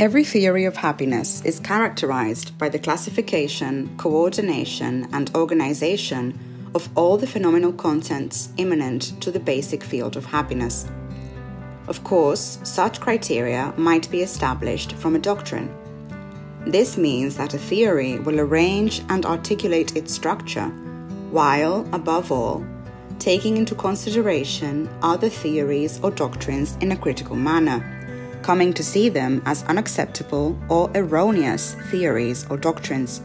Every theory of happiness is characterized by the classification, coordination, and organization of all the phenomenal contents immanent to the basic field of happiness. Of course, such criteria might be established from a doctrine. This means that a theory will arrange and articulate its structure, while, above all, taking into consideration other theories or doctrines in a critical manner coming to see them as unacceptable or erroneous theories or doctrines.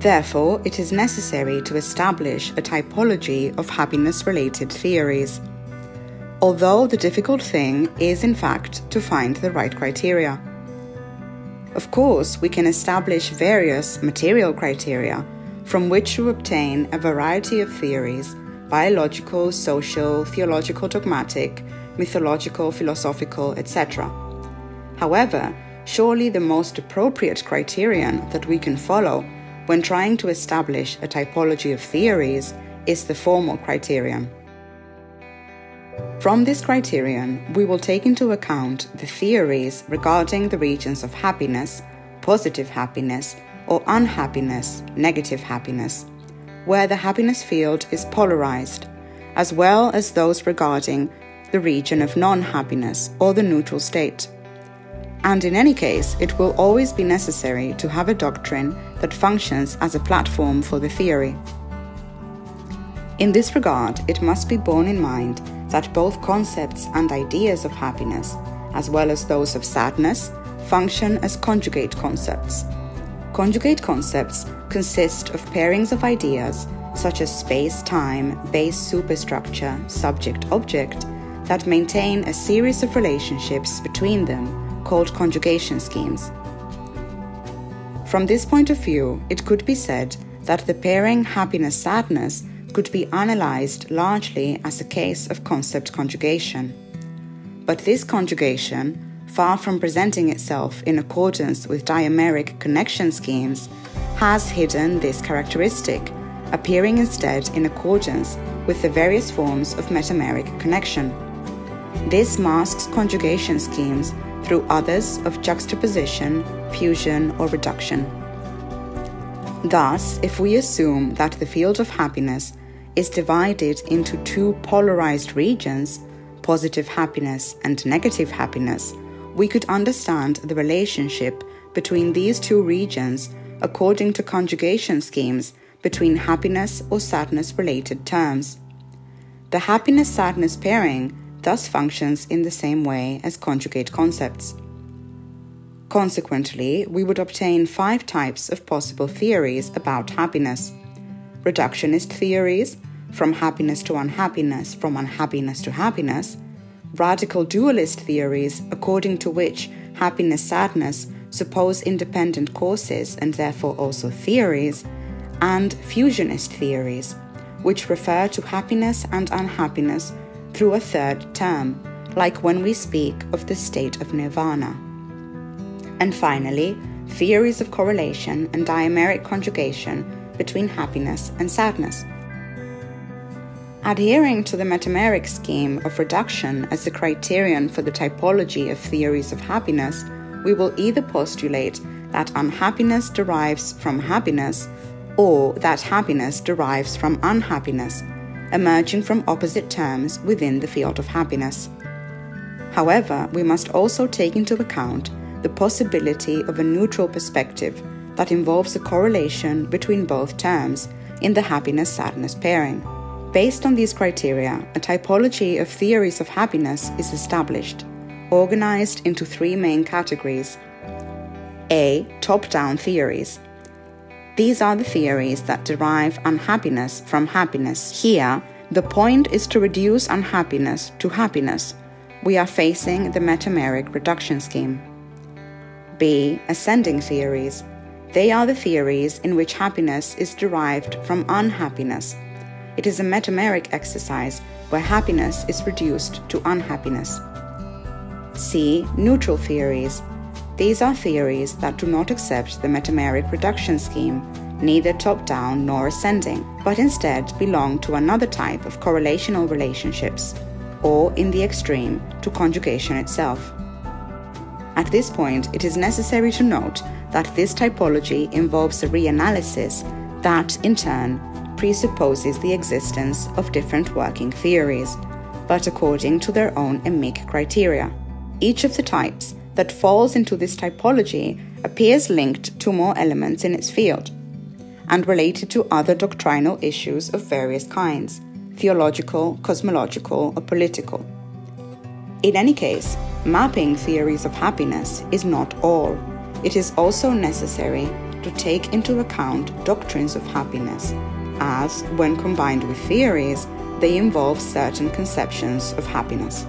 Therefore, it is necessary to establish a typology of happiness related theories. Although the difficult thing is, in fact, to find the right criteria. Of course, we can establish various material criteria from which to obtain a variety of theories biological, social, theological, dogmatic, mythological, philosophical, etc. However, surely the most appropriate criterion that we can follow when trying to establish a typology of theories is the formal criterion. From this criterion, we will take into account the theories regarding the regions of happiness, positive happiness, or unhappiness, negative happiness, where the happiness field is polarized, as well as those regarding the region of non happiness or the neutral state. And in any case, it will always be necessary to have a doctrine that functions as a platform for the theory. In this regard, it must be borne in mind that both concepts and ideas of happiness, as well as those of sadness, function as conjugate concepts. Conjugate concepts consist of pairings of ideas such as space time, base superstructure, subject object, that maintain a series of relationships between them called conjugation schemes. From this point of view, it could be said that the pairing happiness sadness could be analyzed largely as a case of concept conjugation. But this conjugation, far from presenting itself in accordance with diameric connection schemes, has hidden this characteristic, appearing instead in accordance with the various forms of metameric connection. This masks conjugation schemes through others of juxtaposition, fusion, or reduction. Thus, if we assume that the field of happiness is divided into two polarized regions, positive happiness and negative happiness, we could understand the relationship between these two regions according to conjugation schemes between happiness or sadness related terms. The happiness sadness pairing thus functions in the same way as conjugate concepts. Consequently, we would obtain five types of possible theories about happiness. Reductionist theories, from happiness to unhappiness, from unhappiness to happiness, radical dualist theories, according to which happiness sadness suppose independent causes and therefore also theories, and fusionist theories, which refer to happiness and unhappiness through a third term, like when we speak of the state of nirvana. And finally, theories of correlation and diameric conjugation between happiness and sadness. Adhering to the metameric scheme of reduction as the criterion for the typology of theories of happiness, we will either postulate that unhappiness derives from happiness or that happiness derives from unhappiness emerging from opposite terms within the field of happiness. However, we must also take into account the possibility of a neutral perspective that involves a correlation between both terms in the happiness sadness pairing. Based on these criteria, a typology of theories of happiness is established, organized into three main categories. A. Top down theories these are the theories that derive unhappiness from happiness. Here, the point is to reduce unhappiness to happiness. We are facing the metameric reduction scheme. B. Ascending theories. They are the theories in which happiness is derived from unhappiness. It is a metameric exercise where happiness is reduced to unhappiness. C. Neutral theories. These are theories that do not accept the metameric reduction scheme, neither top down nor ascending, but instead belong to another type of correlational relationships, or in the extreme, to conjugation itself. At this point, it is necessary to note that this typology involves a reanalysis that, in turn, presupposes the existence of different working theories, but according to their own emic criteria. Each of the types that falls into this typology appears linked to more elements in its field and related to other doctrinal issues of various kinds theological, cosmological, or political. In any case, mapping theories of happiness is not all. It is also necessary to take into account doctrines of happiness, as, when combined with theories, they involve certain conceptions of happiness.